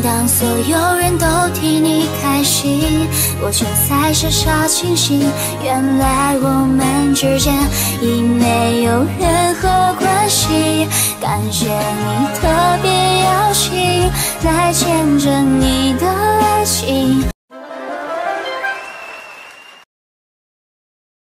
当所有人都替你开心，我却在傻傻清醒。原来我们之间已没有任何关系。感谢你特别邀请来牵着你。